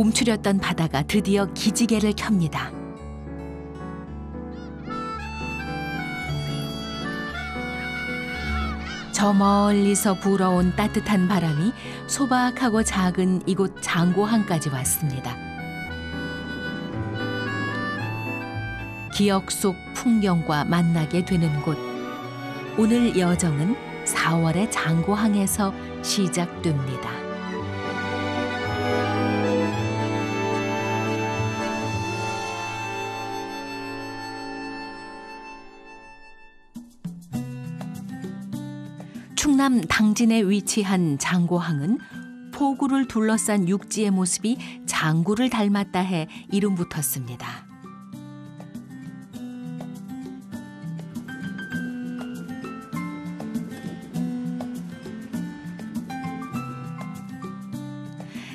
움츠렸던 바다가 드디어 기지개를 켭니다. 저 멀리서 불어온 따뜻한 바람이 소박하고 작은 이곳 장고항까지 왔습니다. 기억 속 풍경과 만나게 되는 곳. 오늘 여정은 4월의 장고항에서 시작됩니다. 충남 당진에 위치한 장고항은 포구를 둘러싼 육지의 모습이 장구를 닮았다 해 이름 붙었습니다.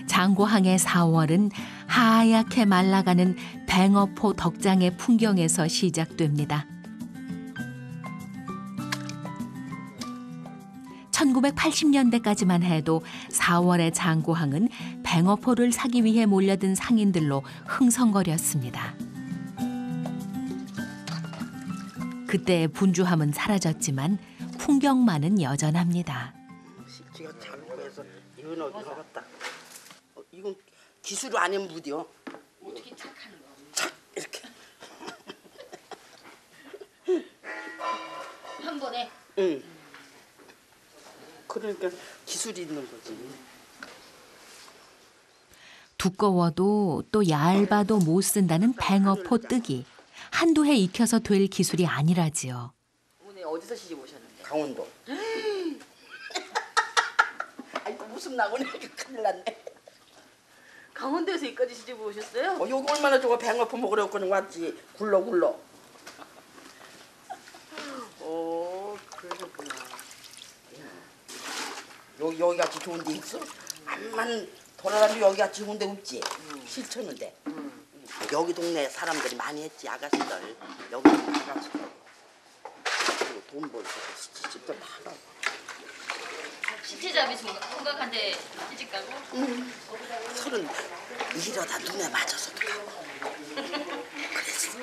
장고항의 4월은 하얗게 말라가는 뱅어포 덕장의 풍경에서 시작됩니다. 1980년대까지만 해도 4월의 장고항은 뱅어포를 사기 위해 몰려든 상인들로 흥성거렸습니다. 그때의 분주함은 사라졌지만 풍경만은 여전합니다. 잘 이건 어디 가봤다. 어, 이건 기술 아닌 무디요. 어떻게 착하는 거? 착 이렇게. 한 번에 응. 그러니까 기술이 있는 거지. 두꺼워도 또 얇아도 못 쓴다는 뱅어포 뜨기. 한두 해 익혀서 될 기술이 아니라지요. 오늘 어디서 시집 오셨는데? 강원도. 아이고 웃음 나고네. 큰일 났네. 강원도에서 여기까지 시집 오셨어요? 어, 여기 얼마나 저거 뱅어포 먹으려고 그냥 왔지. 굴러 굴러. 오 그러셨구나. 여기 여기 같이 좋은 데 있어? 암만 돌아다니도 여기 같이 좋은 데 없지. 실천인데. 여기 동네 사람들이 많이 했지 아가씨들. 여기 아가씨들. 그리고 돈 벌고 시집들 많아. 시체잡이 총각한테 시집 가고? 서른 이러다 눈에 맞아서도 가고. 그랬어.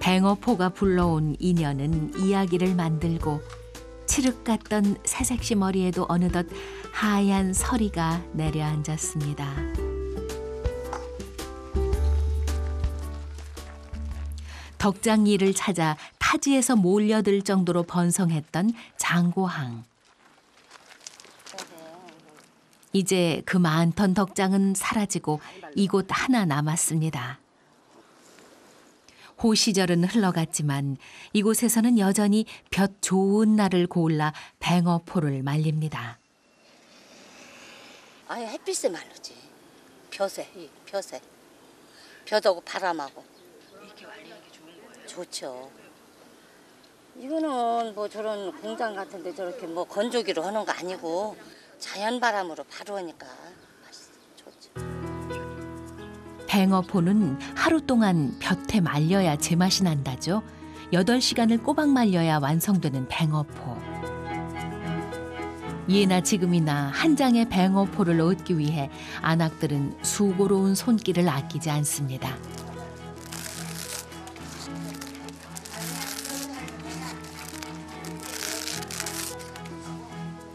뱅어포가 불러온 인연은 이야기를 만들고 칠흑 같던 새색시 머리에도 어느덧 하얀 서리가 내려앉았습니다. 덕장이를 찾아 타지에서 몰려들 정도로 번성했던 장고항. 이제 그 많던 덕장은 사라지고 이곳 하나 남았습니다. 호 시절은 흘러갔지만 이곳에서는 여전히 볕 좋은 날을 골라 뱅어포를 말립니다. 아니 햇빛에 말르지. 이 벼세. 벼하고 바람하고. 이렇게 말리는 게 좋은 거예요? 좋죠. 이거는 뭐 저런 공장 같은데 저렇게 뭐 건조기로 하는 거 아니고 자연 바람으로 바로 좋죠. 뱅어포는 하루 동안 볕에 말려야 제맛이 난다죠. 8시간을 꼬박 말려야 완성되는 뱅어포. 예나 지금이나 한 장의 뱅어포를 얻기 위해 안악들은 수고로운 손길을 아끼지 않습니다.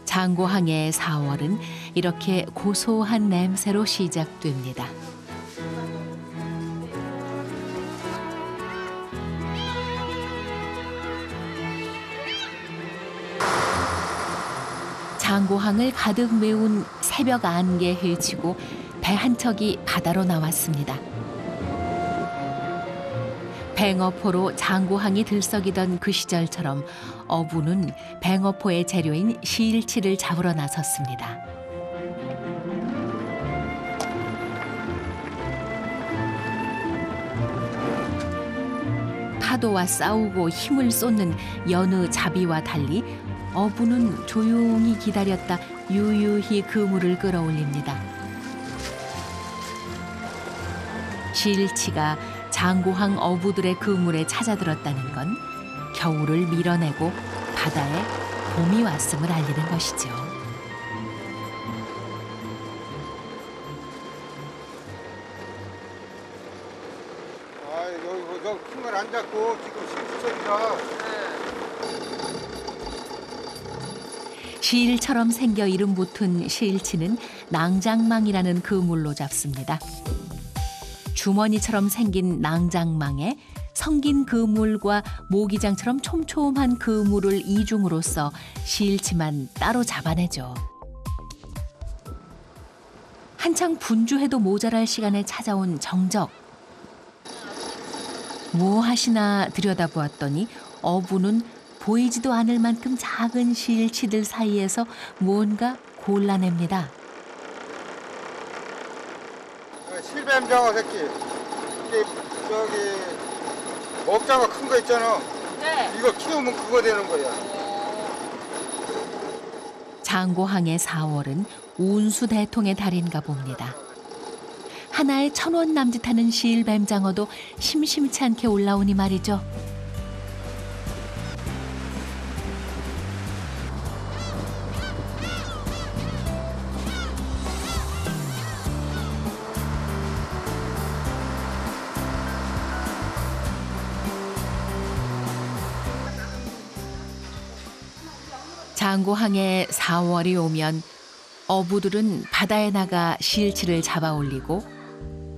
장고항의 4월은 이렇게 고소한 냄새로 시작됩니다. 장고항을 가득 메운 새벽 안개 헤치고 배 한 척이 바다로 나왔습니다. 뱅어포로 장고항이 들썩이던 그 시절처럼 어부는 뱅어포의 재료인 실치를 잡으러 나섰습니다. 파도와 싸우고 힘을 쏟는 여느 자비와 달리 어부는 조용히 기다렸다 유유히 그물을 끌어올립니다. 실치가 장고항 어부들의 그물에 찾아들었다는 건 겨울을 밀어내고 바다에 봄이 왔음을 알리는 것이죠. 아, 여기, 뭐 큰걸 안 잡고 지금 실수적이라 네. 시일처럼 생겨 이름 붙은 시일치는 낭장망이라는 그물로 잡습니다. 주머니처럼 생긴 낭장망에 성긴 그물과 모기장처럼 촘촘한 그물을 이중으로 써 시일치만 따로 잡아내죠. 한창 분주해도 모자랄 시간에 찾아온 정적. 뭐 하시나 들여다보았더니 어부는 보이지도 않을 만큼 작은 실치들 사이에서 무언가 골라냅니다. 아, 실뱀장어 새끼 이게 저기 먹장어 큰 거 있잖아 네. 이거 키우면 그거 되는 거야 장고항의 4월은 운수 대통의 달인가 봅니다. 하나에 천원 남짓하는 실뱀장어도 심심치 않게 올라오니 말이죠. 장고항에 4월이 오면 어부들은 바다에 나가 실치를 잡아 올리고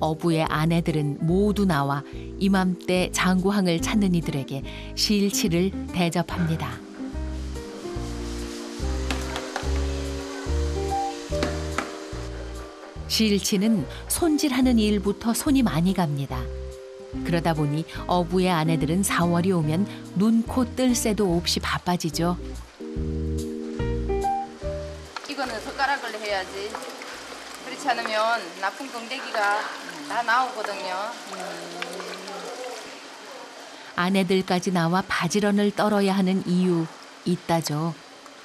어부의 아내들은 모두 나와 이맘때 장고항을 찾는 이들에게 실치를 대접합니다. 실치는 손질하는 일부터 손이 많이 갑니다. 그러다 보니 어부의 아내들은 4월이 오면 눈 코 뜰 새도 없이 바빠지죠. 해야지. 그렇지 않으면 나쁜 건데기가 다 나오거든요. 아내들까지 나와 바지런을 떨어야 하는 이유 있다죠.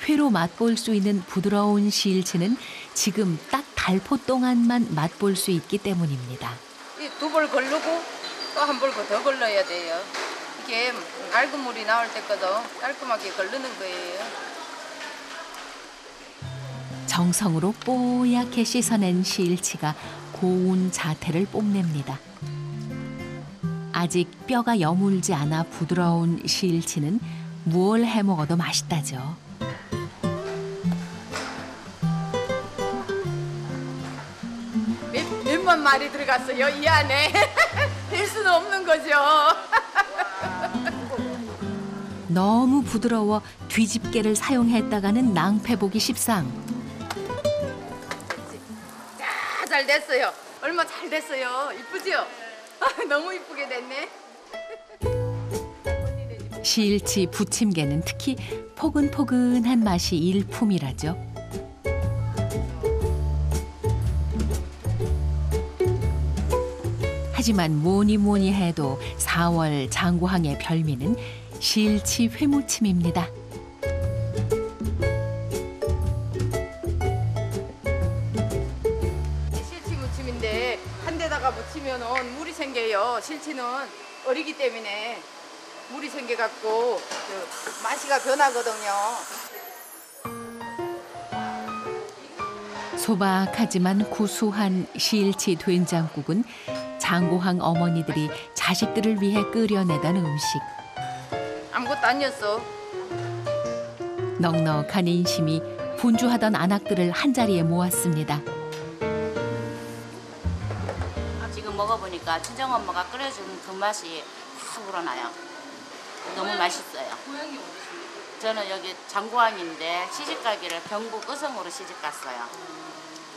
회로 맛볼 수 있는 부드러운 실치는 지금 딱 달포 동안만 맛볼 수 있기 때문입니다. 두벌 걸르고 또 한 벌 더 걸러야 돼요. 이게 맑은 물이 나올 때까지 깔끔하게 걸르는 거예요. 정성으로 뽀얗게 씻어낸 실치가 고운 자태를 뽐냅니다. 아직 뼈가 여물지 않아 부드러운 실치는 무얼 해 먹어도 맛있다죠. 몇, 몇만 마리 들어갔어요 이 안에. 될 수는 없는 거죠. 너무 부드러워 뒤집개를 사용했다가는 낭패보기 십상. 됐어요. 얼마 잘 됐어요. 이쁘죠? 너무 이쁘게 됐네. 실치 부침개는 특히 포근포근한 맛이 일품이라죠. 하지만 뭐니 뭐니 해도 4월 장구항의 별미는 실치 회무침입니다. 실치는 어리기 때문에 물이 생겨갖고 그 맛이가 변하거든요. 소박하지만 구수한 실치 된장국은 장고항 어머니들이 자식들을 위해 끓여내던 음식. 아무것도 아니었어. 넉넉한 인심이 분주하던 안악들을 한자리에 모았습니다. 보니까 친정 엄마가 끓여준 그 맛이 확 우러나요. 너무 맛있어요. 저는 여기 장고항인데 시집 가기를 경북 의성으로 시집 갔어요.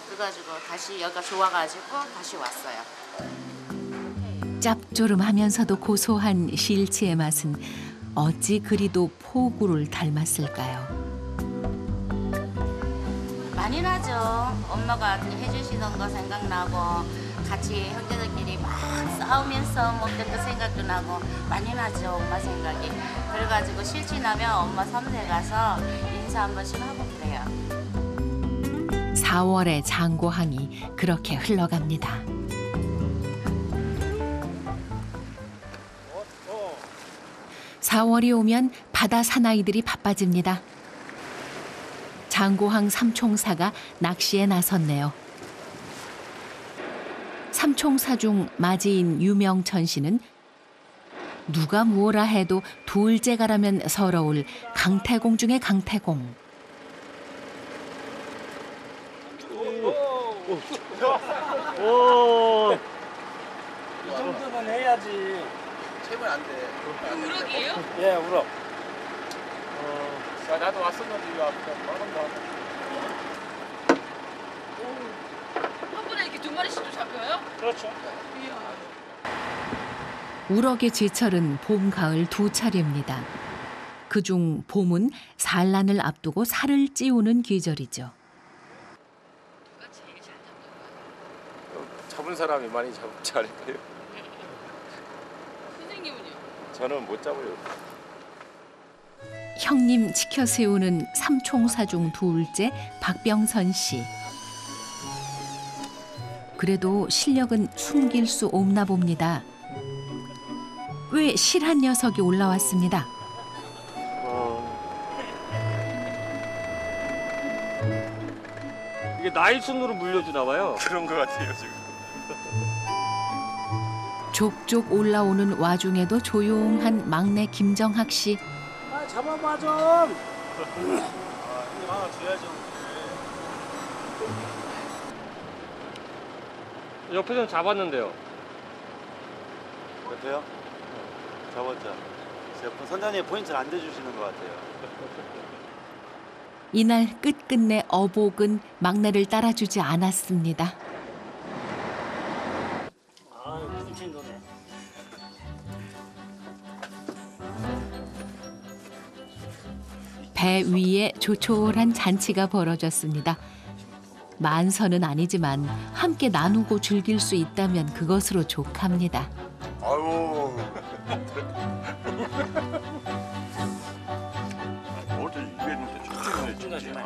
그래가지고 다시 여기가 좋아가지고 다시 왔어요. 짭조름하면서도 고소한 실치의 맛은 어찌 그리도 포구를 닮았을까요? 많이 나죠. 엄마가 해주시던 거 생각나고 같이 형제들끼리 막 싸우면서 그 생각도 나고 많이 나죠. 엄마 생각이. 그래가지고 실치 나면 엄마 섬세 가서 인사 한 번씩 하고 그래요. 4월의 장고항이 그렇게 흘러갑니다. 사월이 오면 바다 사나이들이 바빠집니다. 장고항 삼총사가 낚시에 나섰네요. 삼총사 중 맞이인 유명천 씨는 누가 무엇라 해도 둘째가라면 서러울 강태공 중의 강태공. 오. 이 정도는 해야지. 채면 안 돼. 우럭이에요? 예, 울어. 어, 자, 나도 왔었는데 이거. 한번에 이렇게 두 마리씩도 잡혀요? 그렇죠. 우럭의 제철은 봄, 가을 두 차례입니다. 그중 봄은 산란을 앞두고 살을 찌우는 계절이죠. 누가 제일 잘 잡는 거야? 잡은 사람이 많이 잡지 않을까요? 선생님은요? 저는 못 잡아요. 형님 지켜 세우는 삼총사 중 둘째 박병선 씨. 그래도 실력은 숨길 수 없나 봅니다. 꽤 실한 녀석이 올라왔습니다. 어. 이게 나이 순으로 물려주나 봐요. 그런 것 같아요 지금. 족족 올라오는 와중에도 조용한 막내 김정학 씨. 아 잡아봐 좀. 아 줘야죠. 옆에 좀 잡았는데요. 어때요? 잡았죠? 제가 선장님 포인트를 안 대주시는 것 같아요. 이날 끝끝내 어복은 막내를 따라주지 않았습니다. 아 미친 거네. 배 위에 조촐한 잔치가 벌어졌습니다. 만선은 아니지만 함께 나누고 즐길 수 있다면 그것으로 족합니다. 아유. 어제 입에 있는데 끝나지 마.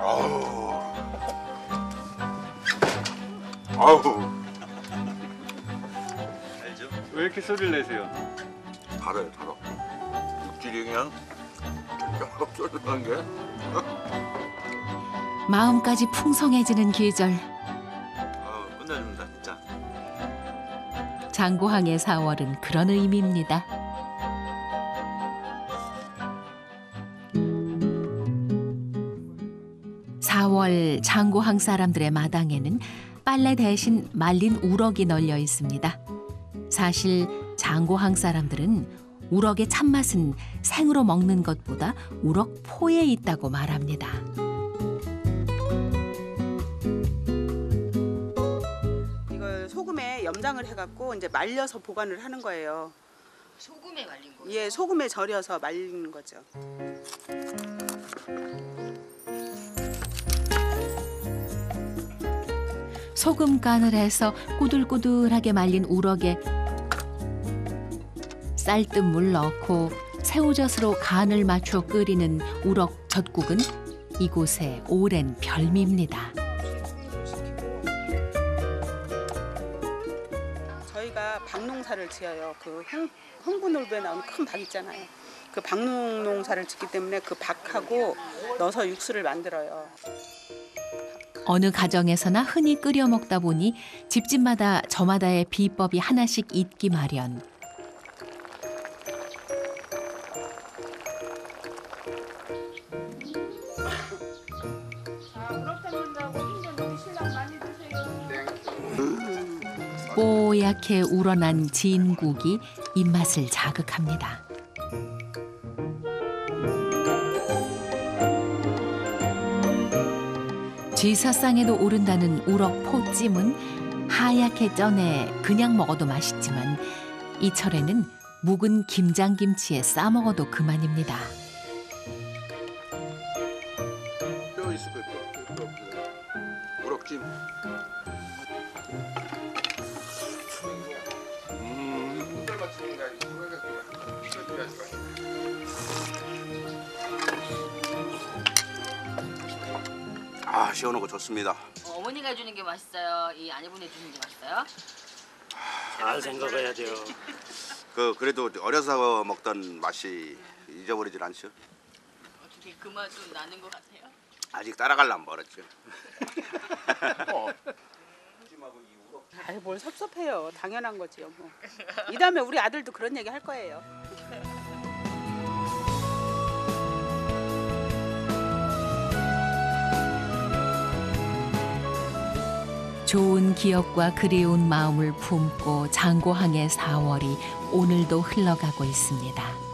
아우. 아우. 알죠? 왜 이렇게 소리를 내세요? 달아요, 달아. 육질이 그냥 쫄깃쫄깃한 게. 마음까지 풍성해지는 계절. 아 끝내줍니다 진짜. 장고항의 4월은 그런 의미입니다. 사월 장고항 사람들의 마당에는 빨래 대신 말린 우럭이 널려 있습니다. 사실 장고항 사람들은 우럭의 참맛은 생으로 먹는 것보다 우럭 포에 있다고 말합니다. 이걸 소금에 염장을 해갖고 이제 말려서 보관을 하는 거예요. 소금에 말린 거예요? 예, 소금에 절여서 말리는 거죠. 소금 간을 해서 꾸들꾸들하게 말린 우럭에 쌀뜨물 넣고 새우젓으로 간을 맞춰 끓이는 우럭 젓국은 이곳의 오랜 별미입니다. 저희가 박농사를 지어요. 그 흥, 흥분올부에 나오는 큰 박 있잖아요. 그 박농사를 짓기 때문에 그 박하고 넣어서 육수를 만들어요. 어느 가정에서나 흔히 끓여 먹다 보니 집집마다 저마다의 비법이 하나씩 있기 마련. 뽀얗게 우러난 진국이 입맛을 자극합니다. 제사상에도 오른다는 우럭 포찜은 하얗게 쪄내 그냥 먹어도 맛있지만 이 철에는 묵은 김장김치에 싸 먹어도 그만입니다. 좋습니다. 어 머니가 해주는 게 맛있어요? 이 아내분이 해주는 게 맛있어요? 잘 생각해야 돼요. 그 그래도 어려서 먹던 맛이 잊어버리질 않죠. 어떻게 그 맛은 나는 것 같아요? 아직 따라갈란 멀었죠. 아이 뭘 섭섭해요. 당연한 거지요. 뭐. 이 다음에 우리 아들도 그런 얘기 할 거예요. 좋은 기억과 그리운 마음을 품고 장고항의 4월이 오늘도 흘러가고 있습니다.